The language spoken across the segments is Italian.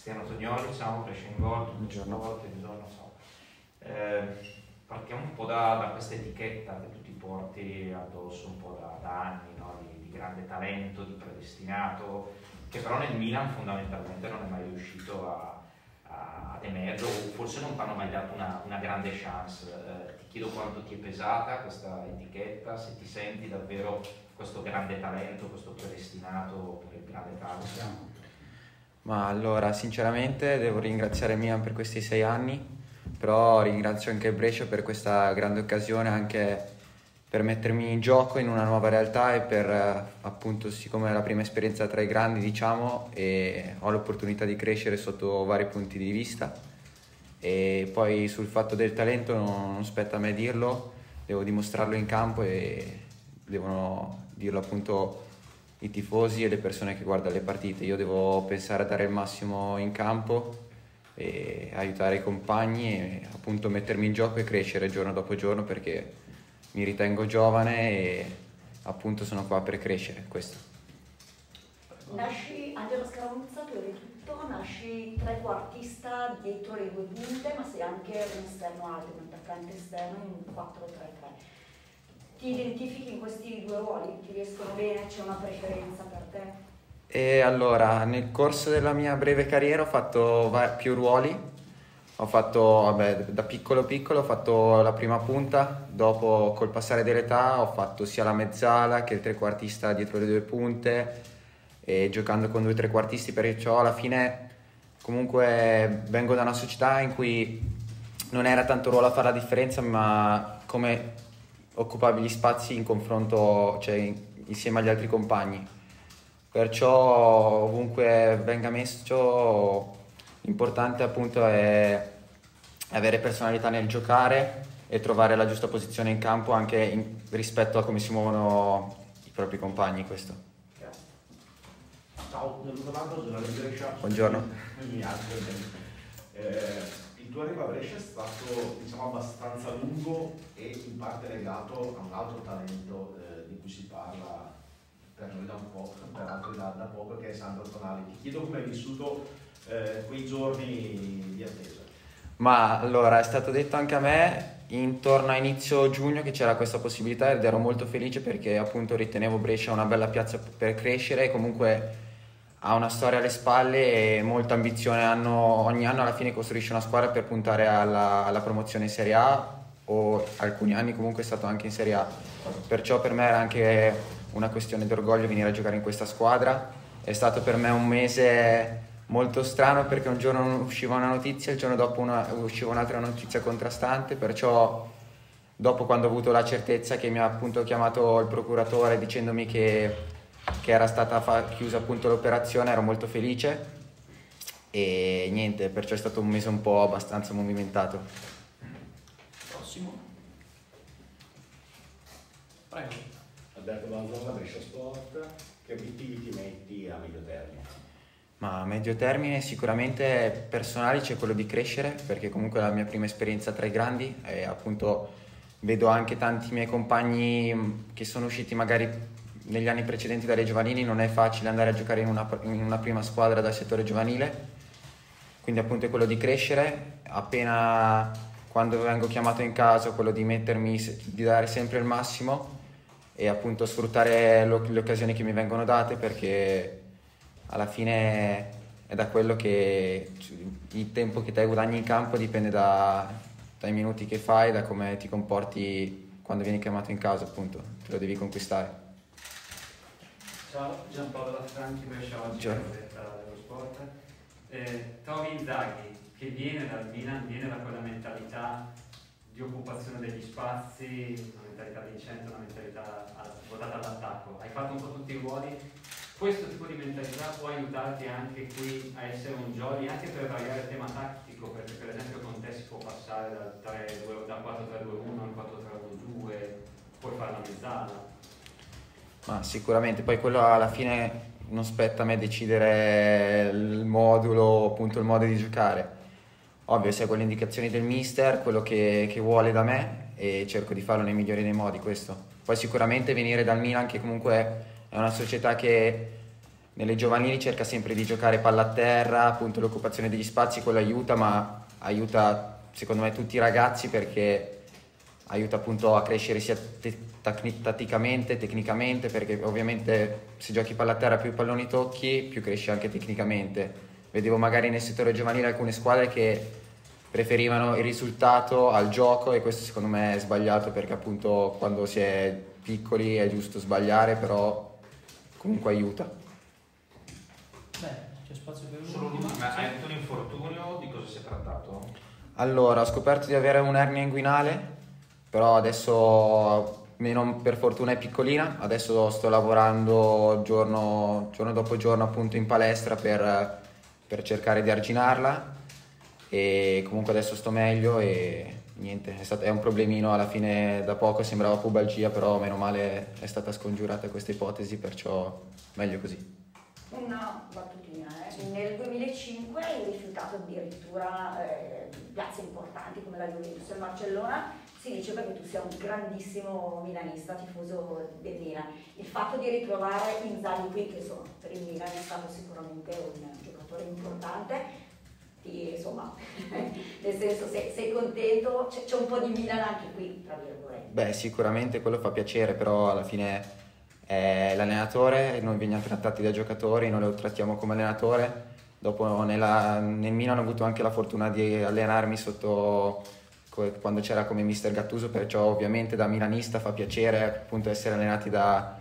Cristiano Tognoli, ciao, Brescia in Gol, buongiorno. buongiorno ciao. Eh, partiamo un po' da, da, questa etichetta che tu ti porti addosso un po' da, da anni, no? di, di, grande talento, di predestinato, che però nel Milan fondamentalmente non è mai riuscito a, a, ad emergere o forse non ti hanno mai dato una, una grande chance. Eh, ti chiedo quanto ti è pesata questa etichetta, se ti senti davvero questo grande talento, questo predestinato per il grande calcio. Ma allora, sinceramente devo ringraziare Milan per questi sei anni, però ringrazio anche Brescia per questa grande occasione, anche per mettermi in gioco in una nuova realtà e per appunto, siccome è la prima esperienza tra i grandi, diciamo, e ho l'opportunità di crescere sotto vari punti di vista. E poi sul fatto del talento non, non spetta a me dirlo, devo dimostrarlo in campo e devono dirlo appunto i tifosi e le persone che guardano le partite. Io devo pensare a dare il massimo in campo e aiutare i compagni e appunto mettermi in gioco e crescere giorno dopo giorno perché mi ritengo giovane e appunto sono qua per crescere, questo. Nasci, Angelo eri tutto, nasci trequartista dietro le due punte, ma sei anche un esterno alto, un attaccante esterno in un 4-3-3 ti identifichi in questi due ruoli? Ti riescono bene? C'è una preferenza per te? E allora, nel corso della mia breve carriera ho fatto più ruoli. Ho fatto, vabbè, da piccolo piccolo ho fatto la prima punta, dopo col passare dell'età ho fatto sia la mezzala che il trequartista dietro le due punte e giocando con due trequartisti, perciò alla fine comunque vengo da una società in cui non era tanto ruolo a fare la differenza, ma come occupavi gli spazi in confronto, cioè in, insieme agli altri compagni. Perciò ovunque venga messo, l'importante appunto è avere personalità nel giocare e trovare la giusta posizione in campo anche in, rispetto a come si muovono i propri compagni. Questo. Ciao, Luca Marco, sono Brescia. Buongiorno. Eh, il tuo arrivo a Brescia è stato diciamo, abbastanza lungo e in parte legato a un altro talento eh, di cui si parla per noi da un po', per da, da poco, che è Sandro Tonali. Ti chiedo come hai vissuto eh, quei giorni di attesa. Ma allora, è stato detto anche a me intorno a inizio giugno che c'era questa possibilità ed ero molto felice perché appunto ritenevo Brescia una bella piazza per crescere e comunque ha una storia alle spalle e molta ambizione. Hanno, ogni anno alla fine costruisce una squadra per puntare alla, alla, promozione in Serie A o alcuni anni comunque è stato anche in Serie A. Perciò per me era anche una questione di orgoglio venire a giocare in questa squadra. È stato per me un mese molto strano perché un giorno usciva una notizia, il giorno dopo una, usciva un'altra notizia contrastante, perciò dopo quando ho avuto la certezza che mi ha appunto chiamato il procuratore dicendomi che che era stata fa- chiusa appunto l'operazione, ero molto felice e niente, perciò è stato un mese un po' abbastanza movimentato. Prossimo. Prego. Alberto Manzona, Brescia Sport, che obiettivi ti metti a medio termine? Ma a medio termine sicuramente personali c'è quello di crescere, perché comunque è la mia prima esperienza tra i grandi e appunto vedo anche tanti miei compagni che sono usciti magari negli anni precedenti dalle giovanili non è facile andare a giocare in una, in una prima squadra dal settore giovanile, quindi appunto è quello di crescere, appena quando vengo chiamato in caso quello di mettermi, di dare sempre il massimo e appunto sfruttare le occasioni che mi vengono date perché alla fine è da quello che il tempo che te guadagni in campo dipende da, dai minuti che fai, da come ti comporti quando vieni chiamato in casa appunto, te lo devi conquistare. Ciao, Giampaolo Laffranchi, Brescia oggi diretta dello sport. Eh, trovi Inzaghi che viene dal Milan, viene da quella mentalità di occupazione degli spazi, una mentalità vincente, una mentalità votata all'attacco. Hai fatto un po' tutti i ruoli. Questo tipo di mentalità può aiutarti anche qui a essere un jolly, anche per variare il tema tattico, perché per esempio con te si può passare dal, 3, 2, dal 4-3-2-1 al 4-3-1-2, puoi fare la mezzala ma sicuramente, poi quello alla fine non spetta a me decidere il modulo, appunto il modo di giocare. Ovvio, seguo le indicazioni del mister, quello che, che vuole da me e cerco di farlo nei migliori dei modi questo. Poi sicuramente venire dal Milan che comunque è una società che nelle giovanili cerca sempre di giocare palla a terra, appunto l'occupazione degli spazi, quello aiuta, ma aiuta secondo me tutti i ragazzi perché aiuta appunto a crescere sia te- tatticamente, tecnicamente, perché ovviamente se giochi palla a terra più palloni tocchi, più cresci anche tecnicamente. Vedevo magari nel settore giovanile alcune squadre che preferivano il risultato al gioco e questo secondo me è sbagliato perché appunto quando si è piccoli è giusto sbagliare, però comunque aiuta. Beh, c'è spazio per Solo l'ultima. Sì. hai detto un infortunio, di cosa si è trattato? Allora, ho scoperto di avere un'ernia inguinale, però adesso, meno per fortuna è piccolina, adesso sto lavorando giorno, giorno dopo giorno appunto in palestra per, per cercare di arginarla e comunque adesso sto meglio e niente, è, stato- è un problemino alla fine da poco, sembrava pubalgia, però meno male è stata scongiurata questa ipotesi, perciò meglio così. Una battutina, eh. Nel 2005 hai rifiutato addirittura eh, piazze importanti come la Juventus e il Barcellona, si dice perché tu sei un grandissimo milanista, tifoso del Milan. Il fatto di ritrovare Inzaghi qui, che insomma per il Milan è stato sicuramente un giocatore importante, ti, insomma, nel senso sei, sei contento, c'è un po' di Milan anche qui, tra virgolette. Beh, sicuramente quello fa piacere, però alla fine è l'allenatore, noi veniamo trattati da giocatori, noi lo trattiamo come allenatore. Dopo nella- nel Milan ho avuto anche la fortuna di allenarmi sotto quando c'era come mister Gattuso, perciò ovviamente da milanista fa piacere appunto essere allenati da-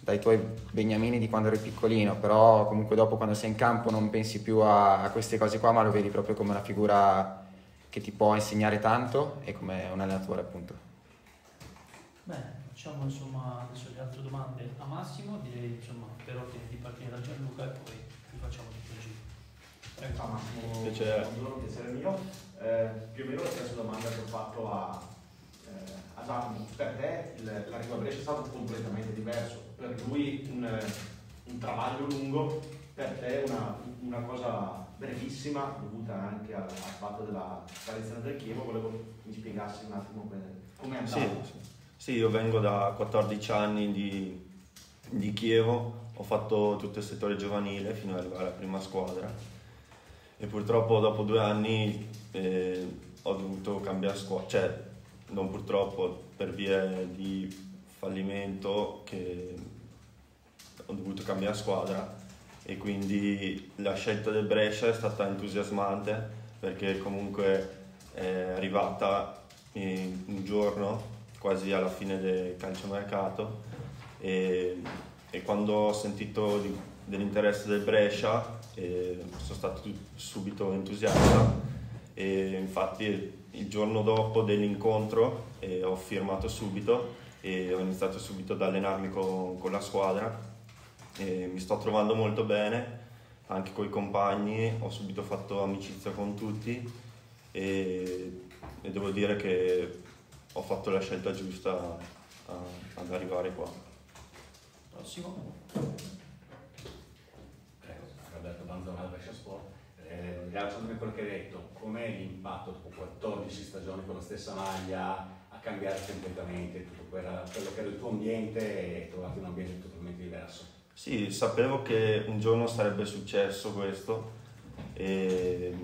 dai tuoi beniamini di quando eri piccolino, però comunque dopo quando sei in campo non pensi più a, a queste cose qua, ma lo vedi proprio come una figura che ti può insegnare tanto e come un allenatore appunto. Bene, facciamo insomma adesso le altre domande a Massimo, direi insomma per ordine di partire da Gianluca e poi vi facciamo tutto il giro. Prego. Ciao Massimo, Piacere. buongiorno, piacere mio. Eh, più o meno la stessa domanda che ho fatto a, eh, a Giacomo. Per te il- l'arrivo a Brescia è stato completamente diverso. Per lui un, un travaglio lungo, per te una, una cosa brevissima, dovuta anche al, al fatto della tradizione del Chievo. Volevo che mi spiegassi un attimo come è andato. sì. Sì, io vengo da 14 anni di, di Chievo, ho fatto tutto il settore giovanile fino ad arrivare alla prima squadra. E purtroppo dopo due anni eh, ho dovuto cambiare squadra, cioè non purtroppo per via di fallimento che ho dovuto cambiare squadra. E quindi la scelta del Brescia è stata entusiasmante perché comunque è arrivata in un giorno quasi alla fine del calciomercato. E, e quando ho sentito di- dell'interesse del Brescia eh, sono stato subito entusiasta. E infatti il giorno dopo dell'incontro eh, ho firmato subito e ho iniziato subito ad allenarmi con, con la squadra. E mi sto trovando molto bene anche con i compagni, ho subito fatto amicizia con tutti. E, e devo dire che ho fatto la scelta giusta a- ad arrivare qua. Prossimo. Prego, Roberto Banzonale, Brescia Sport. Eh, riallacciandomi a quello che hai detto, com'è l'impatto dopo 14 stagioni con la stessa maglia a cambiare completamente tutto quella- quello che era il tuo ambiente e trovati un ambiente totalmente diverso? Sì, sapevo che un giorno sarebbe successo questo e-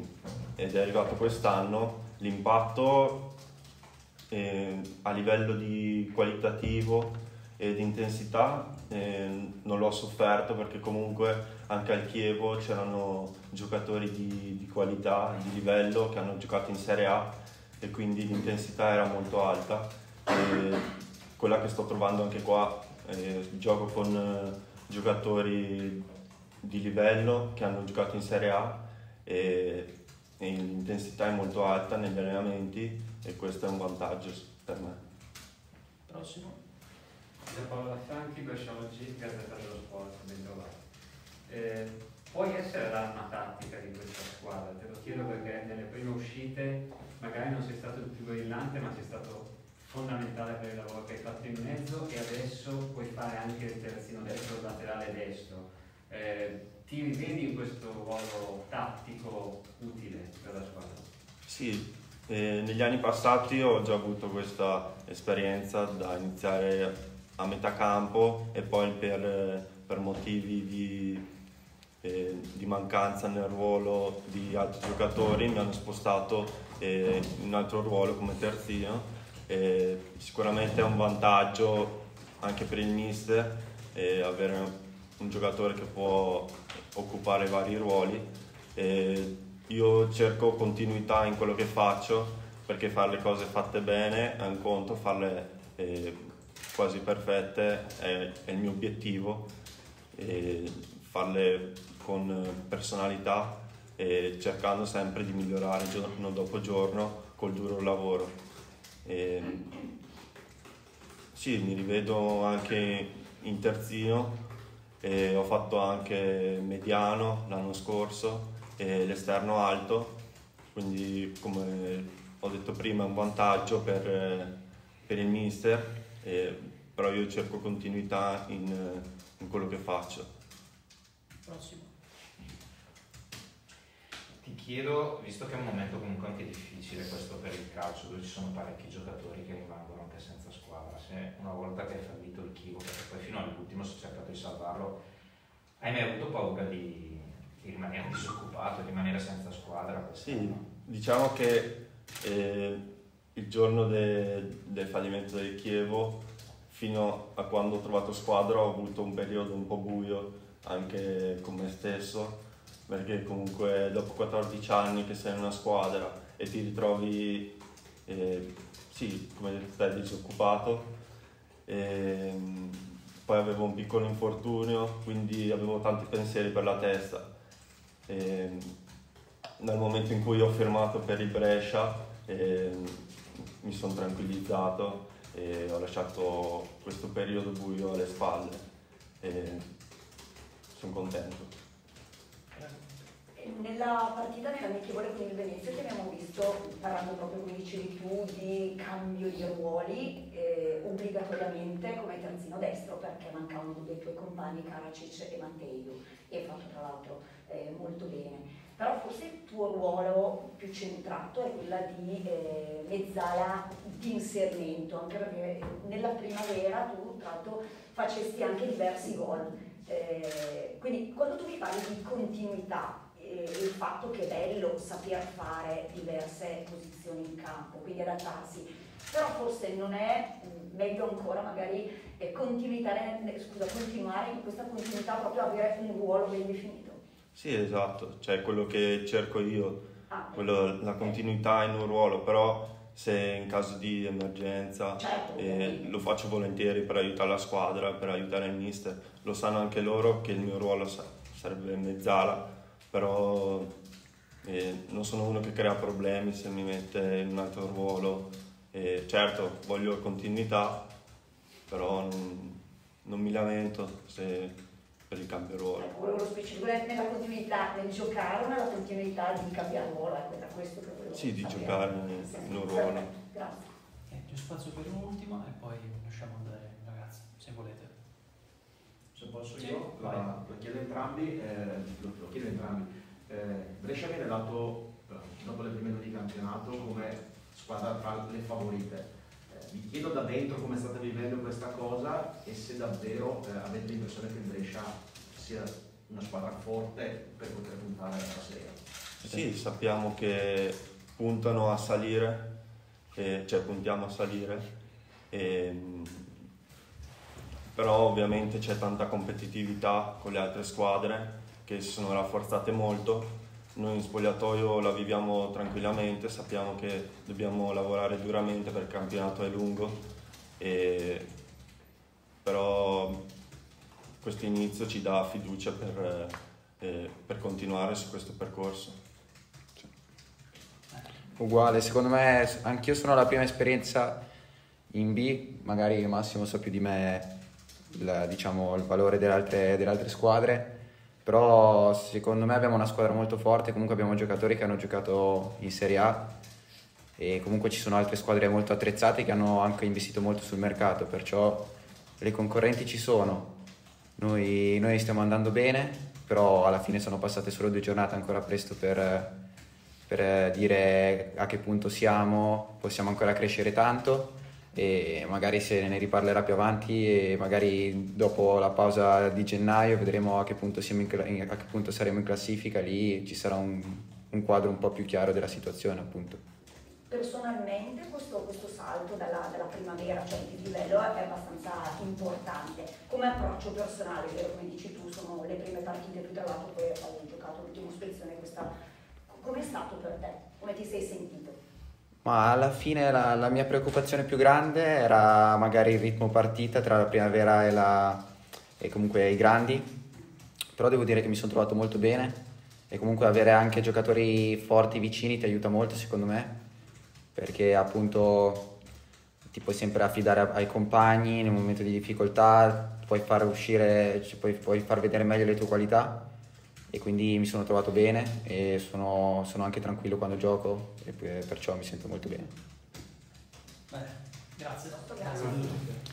ed è arrivato quest'anno. L'impatto eh, a livello di qualitativo e di intensità eh, non l'ho sofferto perché comunque anche al Chievo c'erano giocatori di, di qualità, di livello che hanno giocato in Serie A e quindi l'intensità era molto alta. E quella che sto trovando anche qua, eh, gioco con eh, giocatori di livello che hanno giocato in Serie A e, l'intensità è molto alta negli allenamenti e questo è un vantaggio per me. Prossimo. Giampaolo Lafranchi, Brescia oggi, Gazzetta dello Sport, ben trovato. Eh, puoi essere l'arma tattica di questa squadra, te lo chiedo perché nelle prime uscite magari non sei stato il più brillante, ma sei stato fondamentale per il lavoro che hai fatto in mezzo e adesso puoi fare anche il terzino destro, il laterale destro. Eh, ti rivedi in questo ruolo tattico utile per la squadra? Sì, eh, negli anni passati ho già avuto questa esperienza da iniziare a metà campo e poi per, per motivi di, eh, di mancanza nel ruolo di altri giocatori mi hanno spostato eh, in un altro ruolo come terzino. Eh, sicuramente è un vantaggio anche per il mister eh, avere un giocatore che può occupare vari ruoli. io cerco continuità in quello che faccio perché fare le cose fatte bene è un conto, farle eh, quasi perfette è, è, il mio obiettivo, e farle con personalità e cercando sempre di migliorare giorno dopo giorno col duro lavoro. E, sì, mi rivedo anche in terzino, ho fatto anche mediano l'anno scorso e l'esterno alto, quindi come ho detto prima è un vantaggio per, per il mister, eh, però io cerco continuità in, in quello che faccio. Prossimo. Ti chiedo, visto che è un momento comunque anche difficile questo per il calcio, dove ci sono parecchi giocatori che rimangono anche senza squadra, se una volta che hai fallito il Chivo, perché poi fino all'ultimo si è cercato di salvarlo, hai mai avuto paura di, di rimanere disoccupato, di rimanere senza squadra? Sì, diciamo che e il giorno de, del fallimento del Chievo, fino a quando ho trovato squadra, ho avuto un periodo un po' buio anche con me stesso, perché comunque dopo 14 anni che sei in una squadra e ti ritrovi, eh, sì, come stai disoccupato, e, poi avevo un piccolo infortunio, quindi avevo tanti pensieri per la testa. E, nel momento in cui ho firmato per il Brescia eh, mi sono tranquillizzato e ho lasciato questo periodo buio alle spalle e sono contento. Nella partita nell'amichevole con il Venezia che abbiamo visto, parlando proprio come dicevi tu, di cambio di ruoli eh, obbligatoriamente come terzino destro perché mancavano due tuoi compagni Karacic e Matteo e fatto tra l'altro eh, molto bene però forse il tuo ruolo più centrato è quella di eh, mezzala di inserimento, anche perché nella primavera tu tra l'altro facesti anche diversi gol. Eh, quindi quando tu mi parli di continuità, il fatto che è bello saper fare diverse posizioni in campo, quindi adattarsi, però forse non è mm, meglio ancora magari eh, scusa, continuare in questa continuità proprio avere un ruolo ben definito. Sì, esatto, cioè quello che cerco io, ah, quello, la continuità in un ruolo, però se in caso di emergenza certo, eh, lo faccio volentieri per aiutare la squadra, per aiutare il mister. Lo sanno anche loro che il mio ruolo sa- sarebbe mezzala, però eh, non sono uno che crea problemi se mi mette in un altro ruolo. Eh, certo, voglio continuità, però non, non mi lamento se per il cambio ruolo. Ecco, volevo specificare nella continuità nel giocare nella continuità di cambiare ruolo, ecco, da questo che volevo Sì, di sapere. giocare in un ruolo. Grazie. Eh, c'è spazio per un'ultima e poi lasciamo andare ragazzi, se volete. Se posso sì, io, la, la, chiedo entrambi, eh, lo, lo, chiedo entrambi. Eh, Brescia viene dato eh, dopo le prime due di campionato come squadra tra le favorite vi chiedo da dentro come state vivendo questa cosa e se davvero eh, avete l'impressione che Brescia sia una squadra forte per poter puntare alla sera. Sì, sappiamo che puntano a salire, eh, cioè puntiamo a salire, e, però ovviamente c'è tanta competitività con le altre squadre che si sono rafforzate molto noi in spogliatoio la viviamo tranquillamente, sappiamo che dobbiamo lavorare duramente perché il campionato è lungo, e... però questo inizio ci dà fiducia per, eh, per continuare su questo percorso. Uguale, secondo me anch'io sono la prima esperienza in B, magari Massimo sa più di me il, diciamo, il valore delle altre, delle altre squadre. Però secondo me abbiamo una squadra molto forte, comunque abbiamo giocatori che hanno giocato in Serie A. E comunque ci sono altre squadre molto attrezzate che hanno anche investito molto sul mercato, perciò le concorrenti ci sono. Noi, noi stiamo andando bene, però alla fine sono passate solo due giornate, ancora presto per, per dire a che punto siamo, possiamo ancora crescere tanto e magari se ne riparlerà più avanti e magari dopo la pausa di gennaio vedremo a che punto, in, a che punto saremo in classifica, lì ci sarà un, un, quadro un po' più chiaro della situazione appunto. Personalmente questo, questo salto dalla, dalla, primavera, cioè di livello, è abbastanza importante. Come approccio personale, vero come dici tu, sono le prime partite, tu tra l'altro poi hai giocato l'ultima spedizione, questa... come è stato per te? Come ti sei sentito? Ma alla fine la, la, mia preoccupazione più grande era magari il ritmo partita tra la primavera e, la, e comunque i grandi, però devo dire che mi sono trovato molto bene e comunque avere anche giocatori forti vicini ti aiuta molto secondo me, perché appunto ti puoi sempre affidare ai compagni nel momento di difficoltà, puoi far uscire, puoi, puoi far vedere meglio le tue qualità e quindi mi sono trovato bene e sono, sono anche tranquillo quando gioco e perciò mi sento molto bene. Bene, grazie. grazie.